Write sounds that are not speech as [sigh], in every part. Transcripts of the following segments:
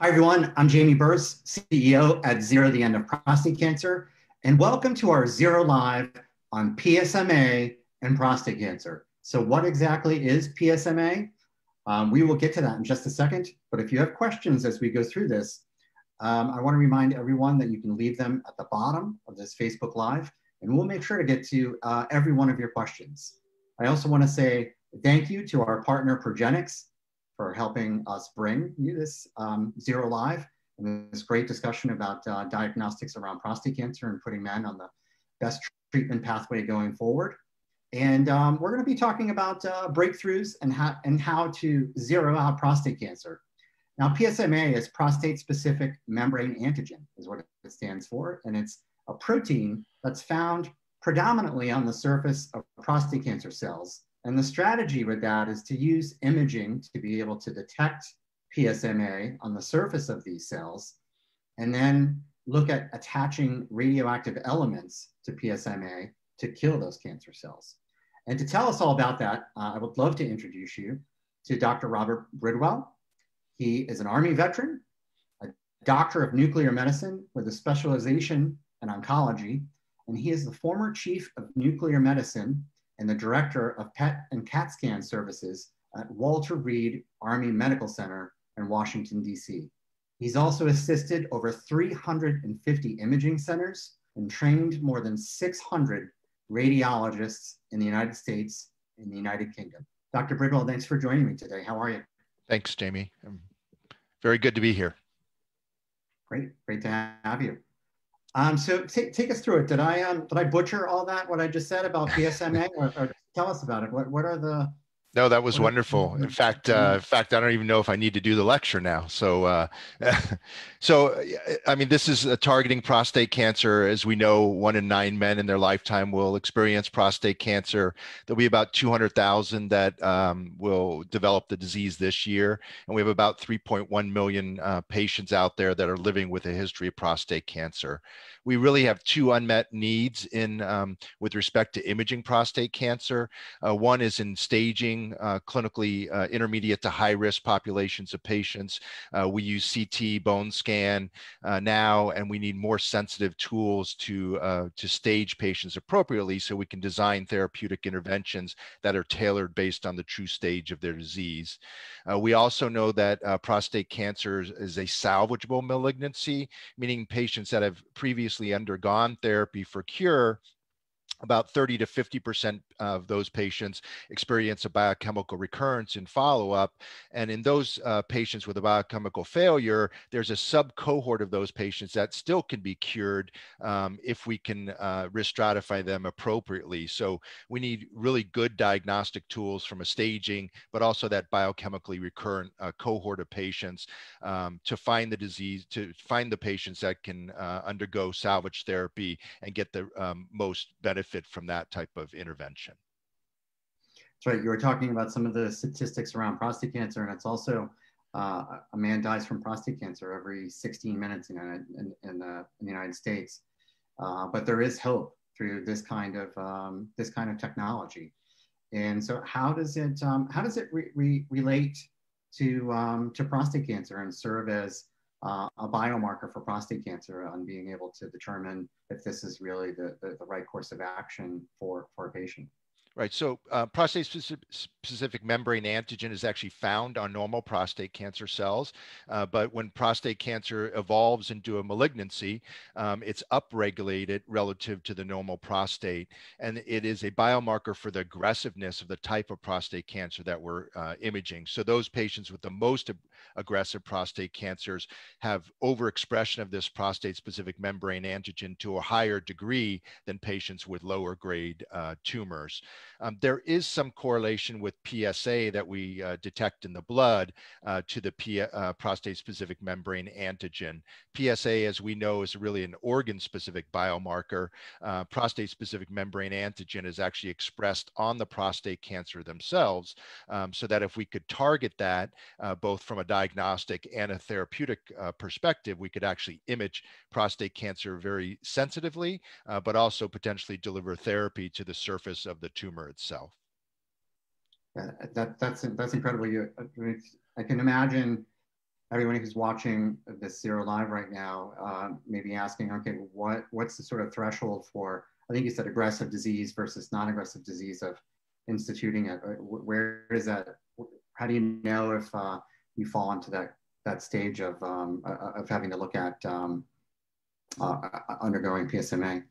Hi, everyone. I'm Jamie Bearse, CEO at Zero the End of Prostate Cancer, and welcome to our Zero Live on PSMA and prostate cancer. So, what exactly is PSMA? Um, we will get to that in just a second, but if you have questions as we go through this, um, I want to remind everyone that you can leave them at the bottom of this Facebook Live, and we'll make sure to get to uh, every one of your questions. I also want to say thank you to our partner, Progenics, for helping us bring you this um, Zero Live and this great discussion about uh, diagnostics around prostate cancer and putting men on the best treatment pathway going forward. And um, we're going to be talking about uh, breakthroughs and how, and how to zero out prostate cancer. Now, PSMA is prostate specific membrane antigen, is what it stands for. And it's a protein that's found predominantly on the surface of prostate cancer cells and the strategy with that is to use imaging to be able to detect PSMA on the surface of these cells, and then look at attaching radioactive elements to PSMA to kill those cancer cells. And to tell us all about that, uh, I would love to introduce you to Dr. Robert Bridwell. He is an Army veteran, a doctor of nuclear medicine with a specialization in oncology, and he is the former chief of nuclear medicine and the director of PET and CAT scan services at Walter Reed Army Medical Center in Washington, D.C. He's also assisted over 350 imaging centers and trained more than 600 radiologists in the United States and the United Kingdom. Dr. Bridwell, thanks for joining me today. How are you? Thanks, Jamie. I'm very good to be here. Great, great to have you. Um, so take, take us through it. Did I um, did I butcher all that what I just said about PSMA, or, or tell us about it? What what are the no, that was wonderful. In fact, uh, in fact, I don't even know if I need to do the lecture now. So, uh, [laughs] so I mean, this is targeting prostate cancer. As we know, one in nine men in their lifetime will experience prostate cancer. There'll be about 200,000 that um, will develop the disease this year, and we have about 3.1 million uh, patients out there that are living with a history of prostate cancer we really have two unmet needs in um, with respect to imaging prostate cancer. Uh, one is in staging uh, clinically uh, intermediate to high risk populations of patients. Uh, we use CT bone scan uh, now, and we need more sensitive tools to uh, to stage patients appropriately, so we can design therapeutic interventions that are tailored based on the true stage of their disease. we also know that prostate cancer is a salvageable malignancy, meaning patients that have previously previously undergone therapy for cure about 30 to 50% of those patients experience a biochemical recurrence in follow-up. And in those uh, patients with a biochemical failure, there's a sub cohort of those patients that still can be cured um, if we can uh, risk stratify them appropriately. So we need really good diagnostic tools from a staging, but also that biochemically recurrent uh, cohort of patients um, to find the disease, to find the patients that can uh, undergo salvage therapy and get the um, most benefit from that type of intervention. That's right. You were talking about some of the statistics around prostate cancer, and it's also uh, a man dies from prostate cancer every 16 minutes in, in, in, the, in the, United States. Uh, but there is hope through this kind of um, this kind of technology. And so, how does it um, how does it re re relate to um, to prostate cancer and serve as uh, a biomarker for prostate cancer on being able to determine if this is really the, the, the right course of action for for a patient? Right. So uh, prostate specific, membrane antigen is actually found on normal prostate cancer cells. Uh, but when prostate cancer evolves into a malignancy, um, it's upregulated relative to the normal prostate. And it is a biomarker for the aggressiveness of the type of prostate cancer that we're uh, imaging. So those patients with the most aggressive prostate cancers have overexpression of this prostate specific membrane antigen to a higher degree than patients with lower grade uh, tumors. Um, there is some correlation with PSA that we uh, detect in the blood uh, to the P uh, prostate specific membrane antigen. PSA, as we know, is really an organ specific biomarker. Uh, prostate specific membrane antigen is actually expressed on the prostate cancer themselves, um, so that if we could target that uh, both from a diagnostic and a therapeutic uh, perspective, we could actually image prostate cancer very sensitively, but also potentially deliver therapy to the surface of the tumor itself. that, that's that's incredible. You, I can imagine everyone who's watching this zero live right now, uh, maybe asking, okay, what what's the sort of threshold for? I think you said aggressive disease versus non-aggressive disease of instituting it. Uh, where is that? How do you know if uh, you fall into that that stage of um, of having to look at um, uh, undergoing PSMA?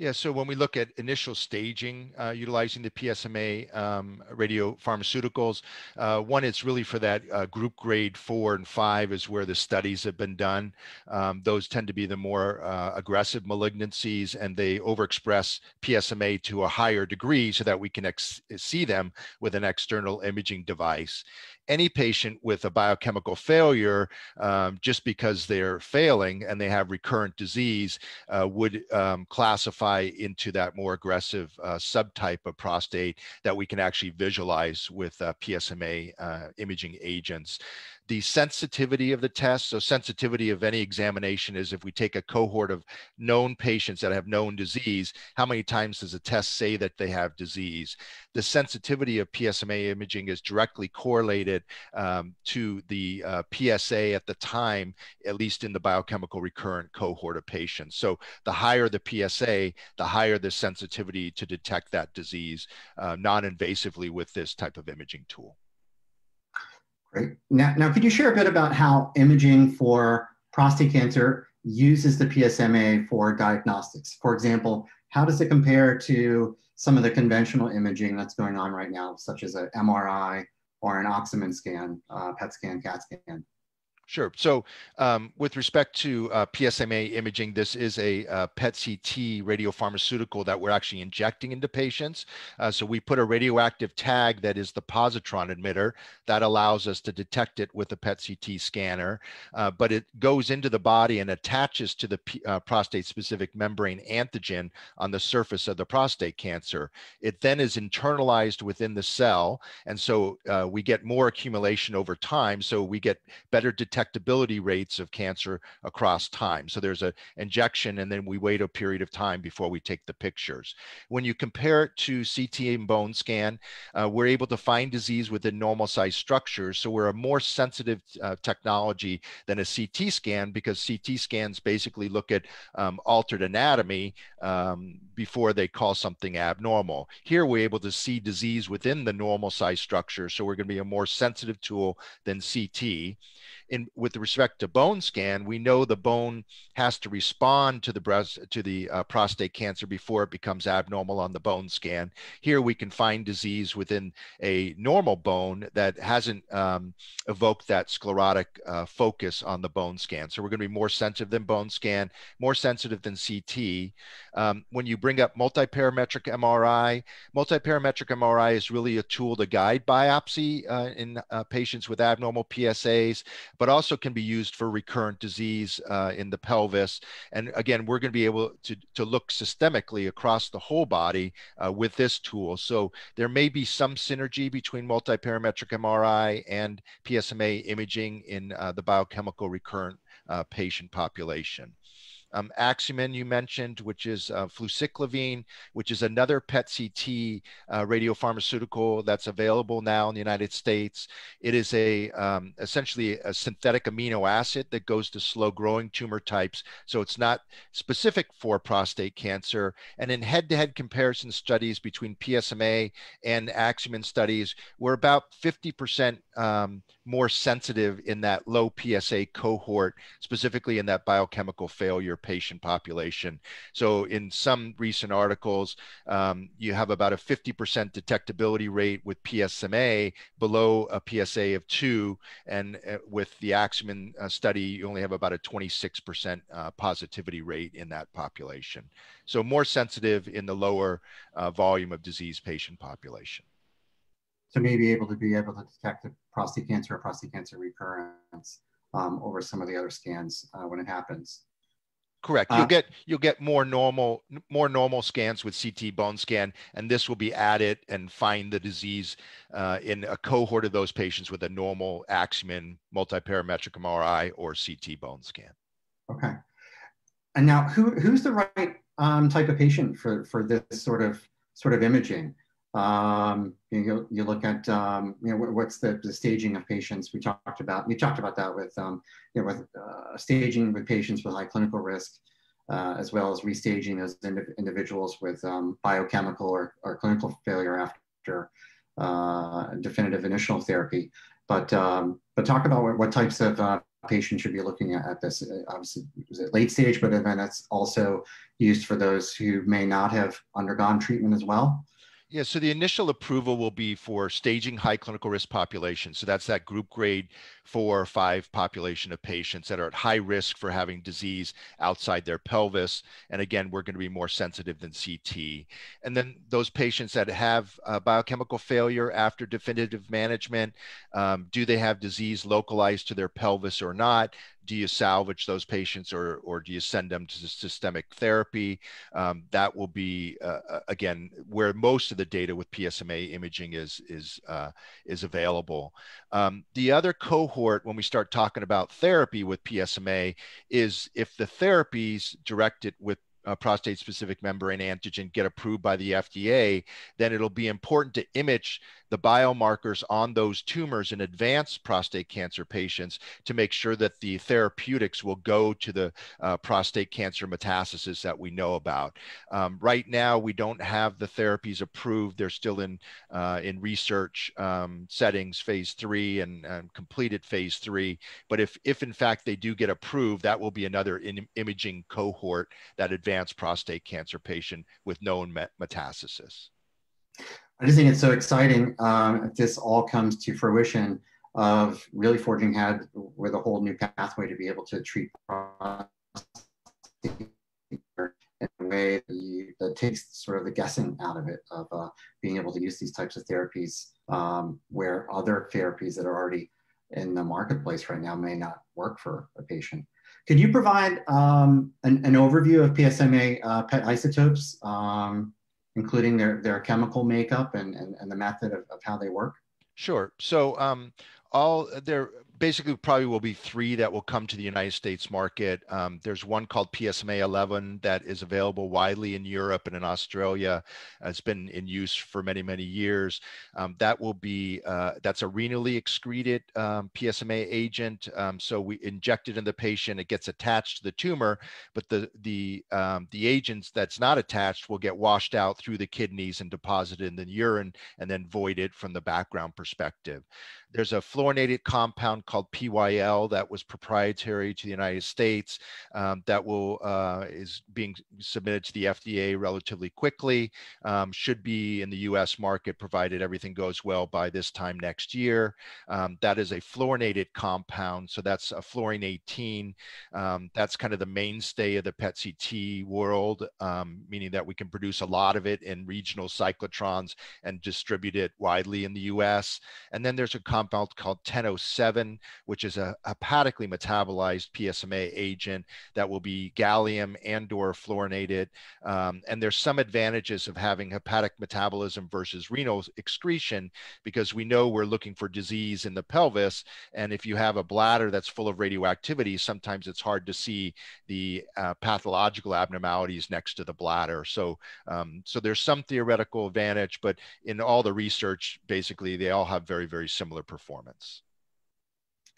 Yeah, so when we look at initial staging uh, utilizing the PSMA um, radiopharmaceuticals, uh, one, it's really for that uh, group grade four and five is where the studies have been done. Um, those tend to be the more uh, aggressive malignancies and they overexpress PSMA to a higher degree so that we can see them with an external imaging device any patient with a biochemical failure, um, just because they're failing and they have recurrent disease, uh, would um, classify into that more aggressive uh, subtype of prostate that we can actually visualize with uh, PSMA uh, imaging agents the sensitivity of the test. So sensitivity of any examination is if we take a cohort of known patients that have known disease, how many times does the test say that they have disease? The sensitivity of PSMA imaging is directly correlated um, to the uh, PSA at the time, at least in the biochemical recurrent cohort of patients. So the higher the PSA, the higher the sensitivity to detect that disease uh, non-invasively with this type of imaging tool. Great. Now, now, could you share a bit about how imaging for prostate cancer uses the PSMA for diagnostics? For example, how does it compare to some of the conventional imaging that's going on right now, such as an MRI or an Axumin scan, uh, PET scan, CAT scan? Sure. So, um, with respect to uh, PSMA imaging, this is a uh, PET CT radiopharmaceutical that we're actually injecting into patients. Uh, so, we put a radioactive tag that is the positron emitter that allows us to detect it with a PET CT scanner, uh, but it goes into the body and attaches to the P- uh, prostate specific membrane antigen on the surface of the prostate cancer. It then is internalized within the cell. And so, we get more accumulation over time. So, we get better detection detectability rates of cancer across time. So there's an injection and then we wait a period of time before we take the pictures. When you compare it to CT and bone scan, uh, we're able to find disease within normal size structures. So we're a more sensitive uh, technology than a CT scan because CT scans basically look at um, altered anatomy um, before they call something abnormal. Here we're able to see disease within the normal size structure. So we're going to be a more sensitive tool than CT in with respect to bone scan, we know the bone has to respond to the breast to the uh, prostate cancer before it becomes abnormal on the bone scan. Here we can find disease within a normal bone that hasn't um, evoked that sclerotic uh, focus on the bone scan. So we're going to be more sensitive than bone scan, more sensitive than CT. Um, when you bring up multiparametric MRI, multiparametric MRI is really a tool to guide biopsy uh, in uh, patients with abnormal PSAs, but also can be used for recurrent disease uh, in the pelvis. And again, we're going to be able to, to look systemically across the whole body uh, with this tool. So there may be some synergy between multiparametric MRI and PSMA imaging in uh, the biochemical recurrent uh, patient population. Um, Axumin, you mentioned, which is uh, fluciclovine, which is another PET CT uh, radiopharmaceutical that's available now in the United States. It is a um, essentially a synthetic amino acid that goes to slow growing tumor types. So it's not specific for prostate cancer. And in head to head comparison studies between PSMA and Axumin studies, we're about 50% um, more sensitive in that low PSA cohort, specifically in that biochemical failure patient population. So, in some recent articles, um, you have about a 50% detectability rate with PSMA below a PSA of two, and uh, with the Axumin uh, study, you only have about a 26% uh, positivity rate in that population. So, more sensitive in the lower uh, volume of disease patient population So, maybe able to be able to detect the prostate cancer or prostate cancer recurrence um, over some of the other scans uh, when it happens. Correct. You'll uh, get you'll get more normal more normal scans with CT bone scan, and this will be added and find the disease uh, in a cohort of those patients with a normal Axumin multiparametric MRI or CT bone scan. Okay. And now, who who's the right um, type of patient for for this sort of sort of imaging? Um, you, you look at um, you know what's the, the staging of patients. We talked about you talked about that with um, you know with uh, staging with patients with high clinical risk, uh, as well as restaging those ind individuals with um, biochemical or, or clinical failure after uh, definitive initial therapy. But um, but talk about what, what types of uh, patients should be looking at, at this. Uh, obviously, is it late stage, but then that's also used for those who may not have undergone treatment as well. Yeah, so the initial approval will be for staging high clinical risk population. So that's that group grade four or five population of patients that are at high risk for having disease outside their pelvis. And again, we're going to be more sensitive than CT. And then those patients that have uh, biochemical failure after definitive management, um, do they have disease localized to their pelvis or not? Do you salvage those patients or, or do you send them to systemic therapy? Um, that will be, uh, uh, again, where most of the data with PSMA imaging is, is, uh, is available. Um, the other cohort, when we start talking about therapy with PSMA, is if the therapies directed with uh, prostate specific membrane antigen get approved by the FDA, then it'll be important to image the biomarkers on those tumors in advanced prostate cancer patients to make sure that the therapeutics will go to the uh, prostate cancer metastasis that we know about. Um, right now, we don't have the therapies approved. They're still in, uh, in research um, settings, phase three and, and, completed phase three. But if, if in fact they do get approved, that will be another imaging cohort, that advanced prostate cancer patient with known met metastasis. I just think it's so exciting um, if this all comes to fruition of really forging ahead with a whole new pathway to be able to treat in a way that takes sort of the guessing out of it of uh, being able to use these types of therapies um, where other therapies that are already in the marketplace right now may not work for a patient. Could you provide um, an, an, overview of PSMA uh, PET isotopes? Um, including their, their chemical makeup and, and, and the method of, of how they work? Sure. So um, all there basically probably will be three that will come to the United States market. Um, there's one called PSMA 11 that is available widely in Europe and in Australia. Uh, it's been in use for many, many years. Um, that will be, uh, that's a renally excreted um, PSMA agent. Um, so we inject it in the patient, it gets attached to the tumor, but the, the, um, the agents that's not attached will get washed out through the kidneys and deposited in the urine and then voided from the background perspective. There's a fluorinated compound called PYL that was proprietary to the United States um, that will uh, is being submitted to the FDA relatively quickly. Um, should be in the U.S. market provided everything goes well by this time next year. Um, that is a fluorinated compound, so that's a fluorine 18. Um, that's kind of the mainstay of the PET CT world, um, meaning that we can produce a lot of it in regional cyclotrons and distribute it widely in the U.S. And then there's a compound called 1007, which is a hepatically metabolized PSMA agent that will be gallium and or fluorinated. Um, and there's some advantages of having hepatic metabolism versus renal excretion because we know we're looking for disease in the pelvis. And if you have a bladder that's full of radioactivity, sometimes it's hard to see the uh, pathological abnormalities next to the bladder. So, um, so there's some theoretical advantage, but in all the research, basically, they all have very, very similar performance.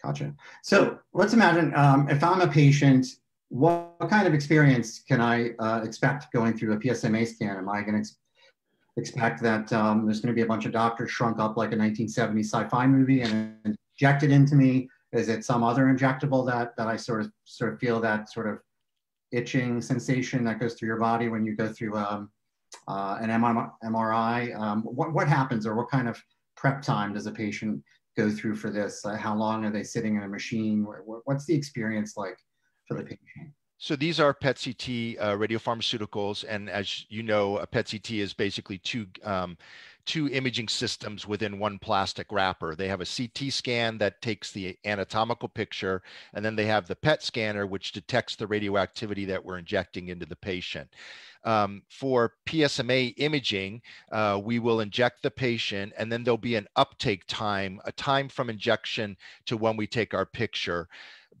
Gotcha. So let's imagine um, if I'm a patient, what, what, kind of experience can I uh, expect going through a PSMA scan? Am I going to ex expect that um, there's going to be a bunch of doctors shrunk up like a 1970s sci-fi movie and injected into me? Is it some other injectable that that I sort of sort of feel that sort of itching sensation that goes through your body when you go through um, uh, an MRI? Um, what what happens, or what kind of prep time does a patient go through for this? Uh, how long are they sitting in a machine? What's the experience like for the patient? So these are PET CT uh, radiopharmaceuticals, and as you know, a PET CT is basically two um, two imaging systems within one plastic wrapper. They have a CT scan that takes the anatomical picture, and then they have the PET scanner, which detects the radioactivity that we're injecting into the patient. Um, for PSMA imaging, uh, we will inject the patient and then there'll be an uptake time, a time from injection to when we take our picture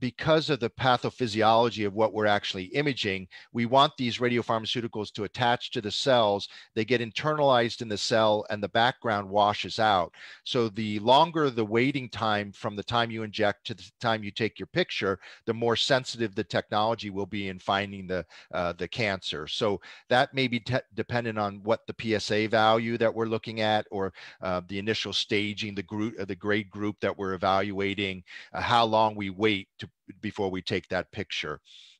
because of the pathophysiology of what we're actually imaging, we want these radiopharmaceuticals to attach to the cells. They get internalized in the cell and the background washes out. So the longer the waiting time from the time you inject to the time you take your picture, the more sensitive the technology will be in finding the, uh, the cancer. So that may be dependent on what the PSA value that we're looking at or uh, the initial staging, the group, uh, the grade group that we're evaluating, uh, how long we wait to, before we take that picture.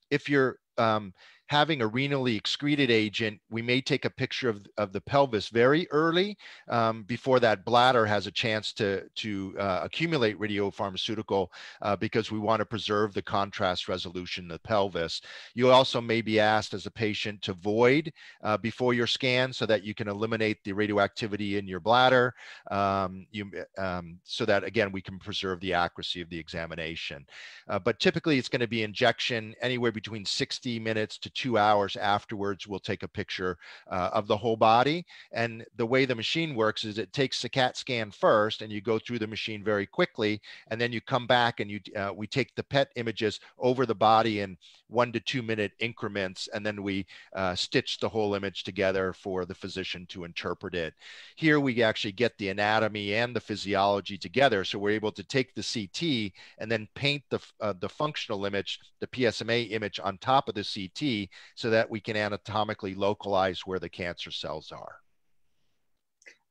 If you're um, having a renally excreted agent, we may take a picture of, of the pelvis very early um, before that bladder has a chance to, to uh, accumulate radiopharmaceutical uh, because we want to preserve the contrast resolution of the pelvis. You also may be asked as a patient to void uh, before your scan so that you can eliminate the radioactivity in your bladder um, you, um, so that, again, we can preserve the accuracy of the examination. Uh, but typically it's going to be injection anywhere between 60 minutes to two hours afterwards, we'll take a picture uh, of the whole body. And the way the machine works is it takes the CAT scan first and you go through the machine very quickly. And then you come back and you uh, we take the PET images over the body in one to two minute increments. And then we uh, stitch the whole image together for the physician to interpret it. Here we actually get the anatomy and the physiology together. So we're able to take the CT and then paint the, uh, the functional image, the PSMA image on top of the CT so that we can anatomically localize where the cancer cells are.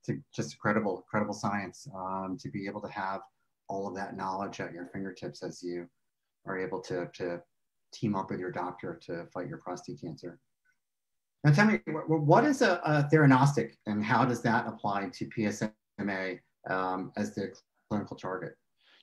It's just incredible, incredible science um, to be able to have all of that knowledge at your fingertips as you are able to, to team up with your doctor to fight your prostate cancer. Now tell me, what is a, a theranostic and how does that apply to PSMA um, as the clinical target?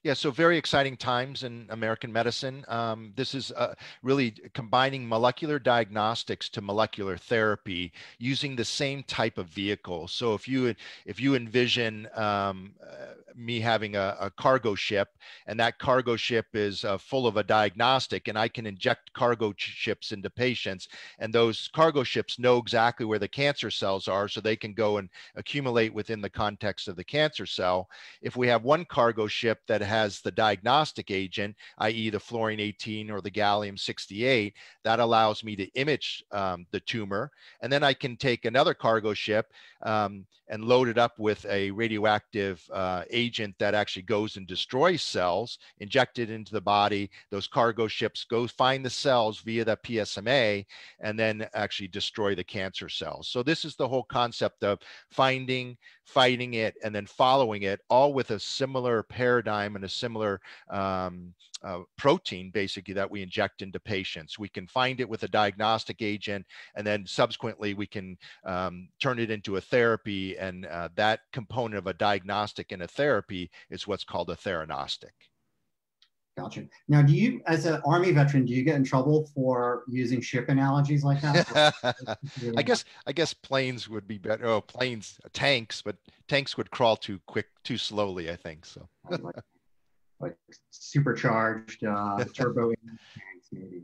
Yeah, so very exciting times in American medicine. Um, this is uh, really combining molecular diagnostics to molecular therapy using the same type of vehicle. So if you if you envision um, uh, me having a, a, cargo ship and that cargo ship is uh, full of a diagnostic and I can inject cargo ships into patients and those cargo ships know exactly where the cancer cells are so they can go and accumulate within the context of the cancer cell. If we have one cargo ship that has the diagnostic agent, i.e. the fluorine 18 or the gallium 68, that allows me to image um, the tumor. And then I can take another cargo ship um, and load it up with a radioactive uh, agent that actually goes and destroys cells, inject it into the body. Those cargo ships go find the cells via the PSMA and then actually destroy the cancer cells. So this is the whole concept of finding, fighting it, and then following it, all with a similar paradigm and a similar um, uh, protein basically that we inject into patients. We can find it with a diagnostic agent, and then subsequently we can um, turn it into a therapy. And uh, that component of a diagnostic and a therapy is what's called a theranostic. Gotcha. Now, do you, as an Army veteran, do you get in trouble for using ship analogies like that? [laughs] I guess I guess planes would be better. Oh, planes, tanks, but tanks would crawl too quick, too slowly. I think so like supercharged uh, [laughs] turbo tanks, maybe.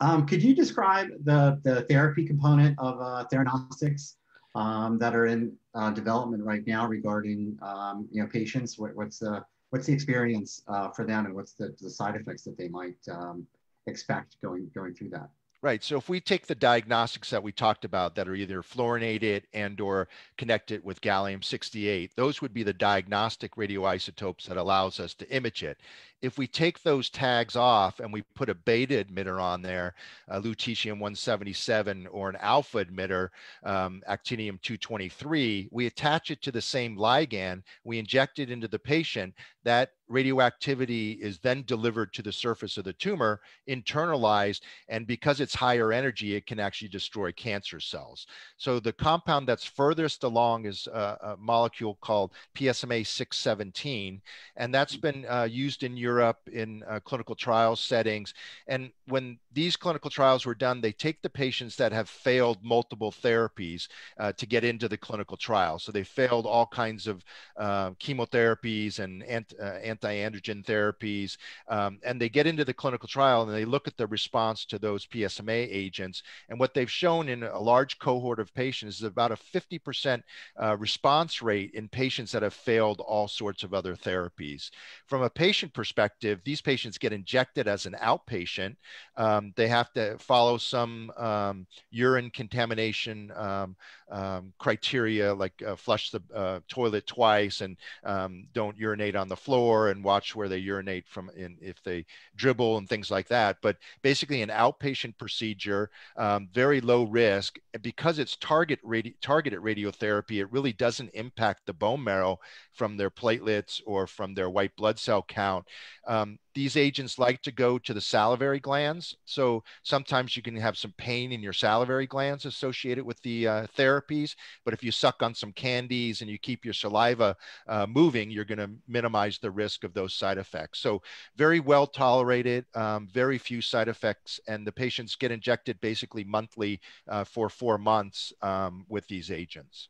Um, could you describe the, the therapy component of uh, theranostics um, that are in uh, development right now regarding um, you know patients? What, what's the what's the experience uh, for them, and what's the, the side effects that they might um, expect going going through that? Right. So if we take the diagnostics that we talked about that are either fluorinated and or connected with gallium 68, those would be the diagnostic radioisotopes that allows us to image it. If we take those tags off and we put a beta emitter on there, uh, lutetium 177 or an alpha emitter, um, actinium 223, we attach it to the same ligand, we inject it into the patient, that radioactivity is then delivered to the surface of the tumor, internalized, and because it's higher energy, it can actually destroy cancer cells. So the compound that's furthest along is a, a molecule called PSMA 617, and that's been uh, used in Europe in uh, clinical trial settings. And when these clinical trials were done, they take the patients that have failed multiple therapies uh, to get into the clinical trial. So they failed all kinds of uh, chemotherapies and uh, anti-androgen therapies, um, and they get into the clinical trial and they look at the response to those PSMA agents. And what they've shown in a large cohort of patients is about a 50% uh, response rate in patients that have failed all sorts of other therapies. From a patient perspective, these patients get injected as an outpatient. Um, they have to follow some um, urine contamination um, um, criteria like uh, flush the uh, toilet twice and um, don't urinate on the floor and watch where they urinate from in, if they dribble and things like that. But basically, an outpatient procedure, um, very low risk. Because it's target radi- targeted radiotherapy, it really doesn't impact the bone marrow from their platelets or from their white blood cell count. Um, these agents like to go to the salivary glands. So sometimes you can have some pain in your salivary glands associated with the uh, therapies. But if you suck on some candies and you keep your saliva uh, moving, you're going to minimize the risk of those side effects. So very well tolerated, um, very few side effects. And the patients get injected basically monthly uh, for four months um, with these agents.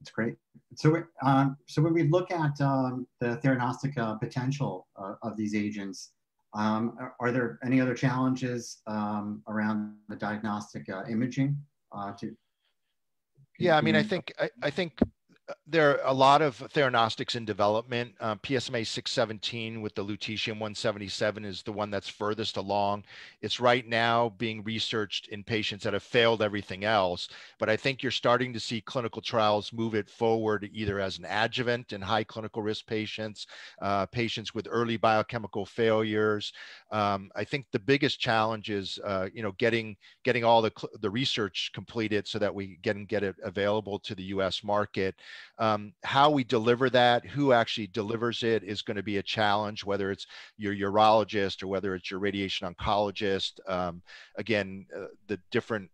That's great. So, um, so when we look at um, the theranostic uh, potential uh, of these agents, um, are, are, there any other challenges um, around the diagnostic uh, imaging? Uh, to yeah, I mean, I think I, I think there are a lot of theranostics in development. Uh, PSMA 617 with the lutetium 177 is the one that's furthest along. It's right now being researched in patients that have failed everything else. But I think you're starting to see clinical trials move it forward either as an adjuvant in high clinical risk patients, uh, patients with early biochemical failures. Um, I think the biggest challenge is, uh, you know, getting getting all the the research completed so that we can get it available to the U.S. market. Um, how we deliver that, who actually delivers it is going to be a challenge, whether it's your urologist or whether it's your radiation oncologist. Um, again, uh, the different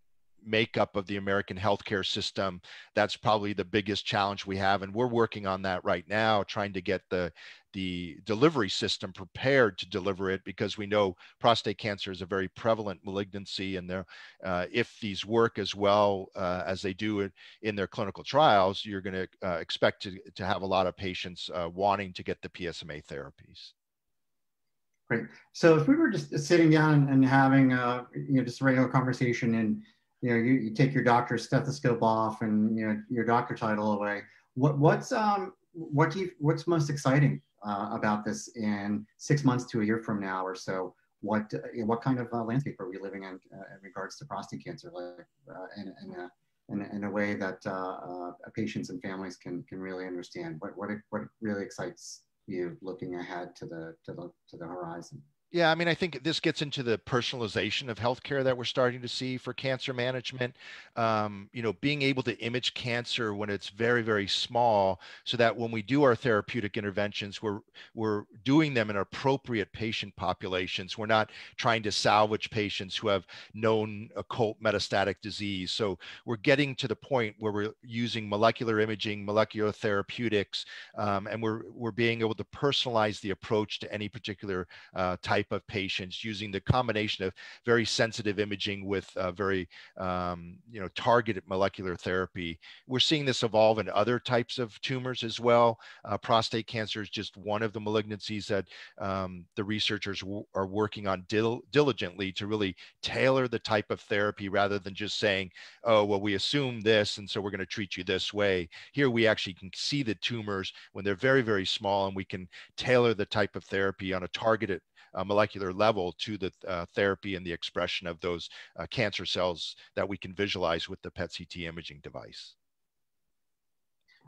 makeup of the American healthcare system. That's probably the biggest challenge we have. And we're working on that right now, trying to get the the delivery system prepared to deliver it because we know prostate cancer is a very prevalent malignancy and there uh, if these work as well uh, as they do it in their clinical trials you're going to uh, expect to, to have a lot of patients uh, wanting to get the psma therapies Great. So if we were just sitting down and having a, you know, just a regular conversation and, you know, you, you take your doctor's stethoscope off and, you know, your doctor title away, what, what's, um, what do you, what's most exciting uh, about this in six months to a year from now or so. What uh, what kind of uh, landscape are we living in uh, in regards to prostate cancer, like in, in, a, in, in, a, way that patients and families can can really understand? What what what really excites you looking ahead to the to the to the horizon? Yeah, I mean, I think this gets into the personalization of healthcare that we're starting to see for cancer management. Um, you know, being able to image cancer when it's very, very small, so that when we do our therapeutic interventions, we're we're doing them in appropriate patient populations. We're not trying to salvage patients who have known occult metastatic disease. So we're getting to the point where we're using molecular imaging, molecular therapeutics, um, and we're we're being able to personalize the approach to any particular uh, type type of patients using the combination of very sensitive imaging with uh, very um, you know targeted molecular therapy. We're seeing this evolve in other types of tumors as well. Uh, prostate cancer is just one of the malignancies that um, the researchers are working on dil diligently to really tailor the type of therapy rather than just saying, oh, well, we assume this, and so we're going to treat you this way. Here we actually can see the tumors when they're very, very small, and we can tailor the type of therapy on a targeted molecular level to the uh, therapy and the expression of those uh, cancer cells that we can visualize with the PET CT imaging device.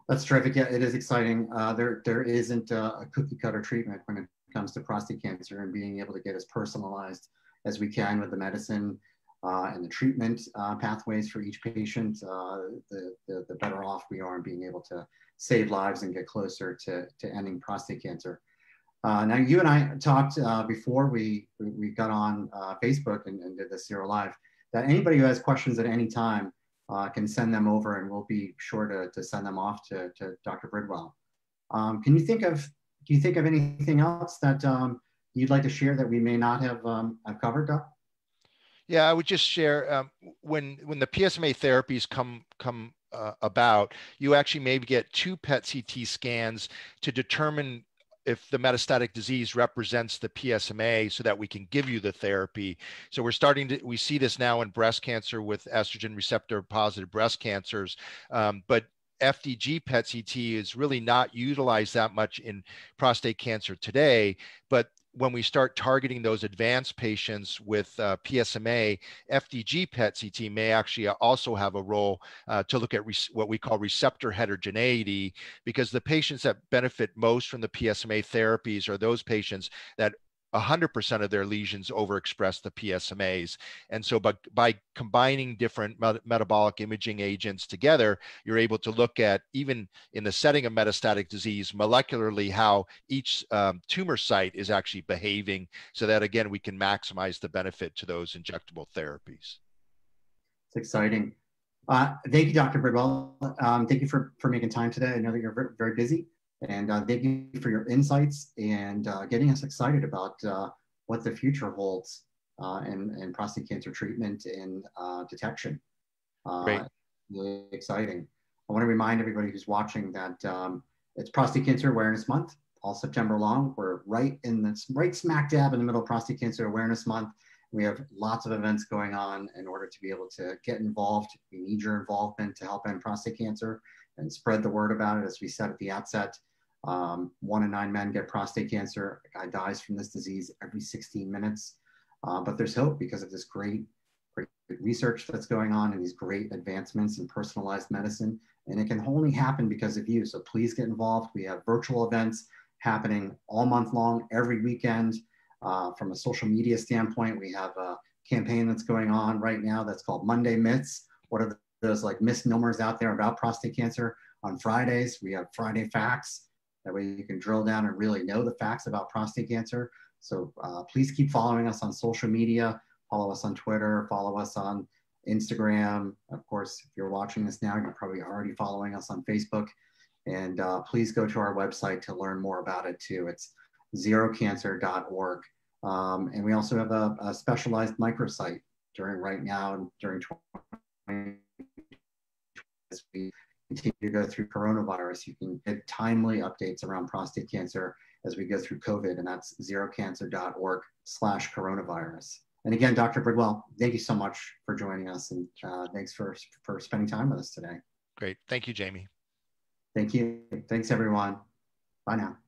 That's terrific. Yeah, it is exciting. Uh, there, there isn't a, cookie cutter treatment when it comes to prostate cancer and being able to get as personalized as we can with the medicine uh, and the treatment uh, pathways for each patient, uh, the, the, the, better off we are in being able to save lives and get closer to, to ending prostate cancer. Uh, now, you and I talked uh, before we, we got on uh, Facebook and, and, did this here Live that anybody who has questions at any time uh, can send them over and we'll be sure to, to send them off to, to Dr. Bridwell. Um, can you think of, do you think of anything else that um, you'd like to share that we may not have, um, have covered, Doc? Yeah, I would just share um, when when the PSMA therapies come come uh, about, you actually maybe get two PET CT scans to determine if the metastatic disease represents the PSMA so that we can give you the therapy. So we're starting to, we see this now in breast cancer with estrogen receptor positive breast cancers. Um, but FDG PET CT is really not utilized that much in prostate cancer today, but when we start targeting those advanced patients with uh, PSMA, FDG PET CT may actually also have a role uh, to look at what we call receptor heterogeneity, because the patients that benefit most from the PSMA therapies are those patients that 100% of their lesions overexpress the PSMAs. And so by, by combining different met metabolic imaging agents together, you're able to look at, even in the setting of metastatic disease, molecularly how each um, tumor site is actually behaving so that, again, we can maximize the benefit to those injectable therapies. It's exciting. Uh, thank you, Dr. Bridwell. Um, thank you for, for making time today. I know that you're very busy. And uh, thank you for your insights and uh, getting us excited about uh, what the future holds uh, in, in prostate cancer treatment and uh, detection. Uh, Great. Really exciting. I want to remind everybody who's watching that um, it's Prostate Cancer Awareness Month, all September long. We're right in the right smack dab in the middle of Prostate Cancer Awareness Month. We have lots of events going on in order to be able to get involved. We need your involvement to help end prostate cancer and spread the word about it, as we said at the outset. Um, one in nine men get prostate cancer. A guy dies from this disease every 16 minutes. Uh, but there's hope because of this great, great research that's going on and these great advancements in personalized medicine. And it can only happen because of you. So please get involved. We have virtual events happening all month long, every weekend. Uh, from a social media standpoint, we have a campaign that's going on right now that's called Monday Myths. What are those like misnomers out there about prostate cancer? On Fridays, we have Friday Facts that way you can drill down and really know the facts about prostate cancer. So uh, please keep following us on social media. Follow us on Twitter, follow us on Instagram. Of course, if you're watching this now, you're probably already following us on Facebook. And uh, please go to our website to learn more about it too. It's zerocancer.org. Um, and we also have a, a, specialized microsite during right now and during 2020 as we continue to go through coronavirus. You can get timely updates around prostate cancer as we go through COVID, and that's zerocancer.org slash coronavirus. And again, Dr. Bridwell, thank you so much for joining us, and uh, thanks for, for spending time with us today. Great. Thank you, Jamie. Thank you. Thanks, everyone. Bye now.